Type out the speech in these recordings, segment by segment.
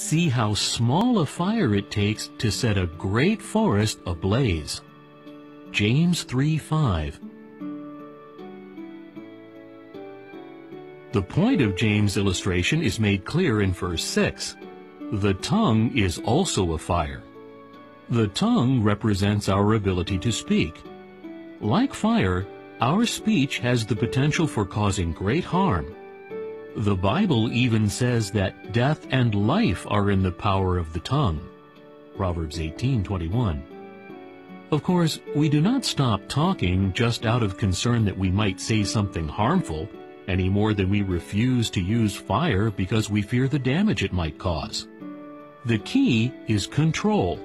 see how small a fire it takes to set a great forest ablaze. James 3:5 The point of James' illustration is made clear in verse 6. The tongue is also a fire. The tongue represents our ability to speak. Like fire, our speech has the potential for causing great harm. The Bible even says that death and life are in the power of the tongue. Proverbs 18:21. Of course, we do not stop talking just out of concern that we might say something harmful any more than we refuse to use fire because we fear the damage it might cause. The key is control.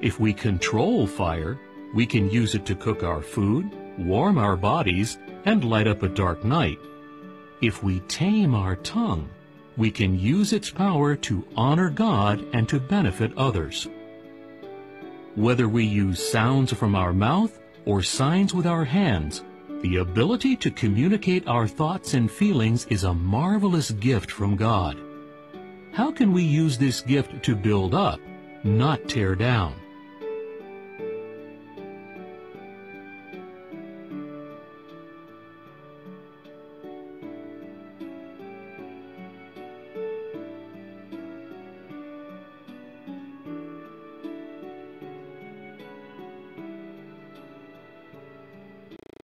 If we control fire, we can use it to cook our food, warm our bodies, and light up a dark night. If we tame our tongue, we can use its power to honor God and to benefit others. Whether we use sounds from our mouth or signs with our hands, the ability to communicate our thoughts and feelings is a marvelous gift from God. How can we use this gift to build up, not tear down?